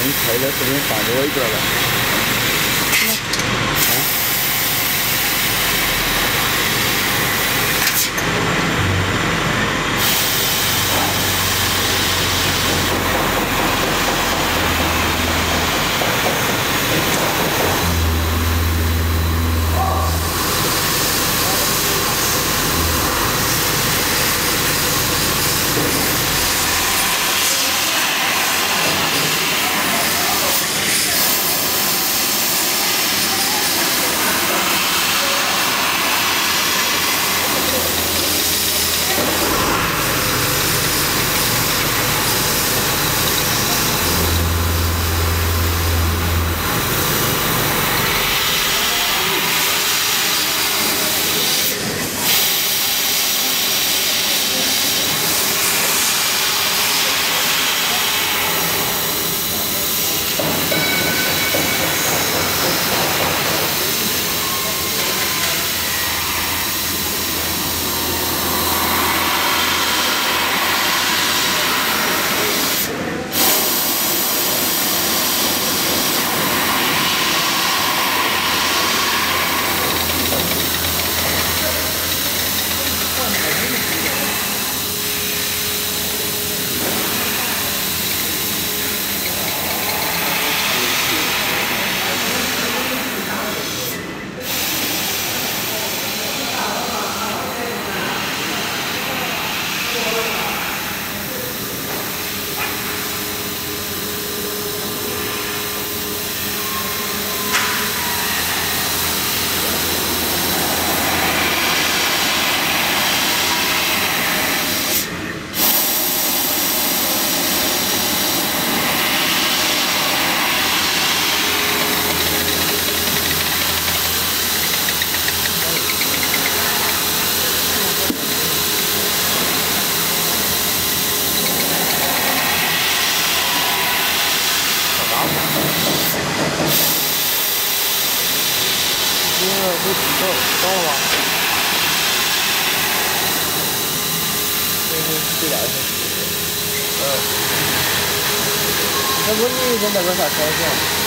可以了，这边发给我一个了。因为不懂懂了吗？那个对来的。嗯。那不你现在个啥条件？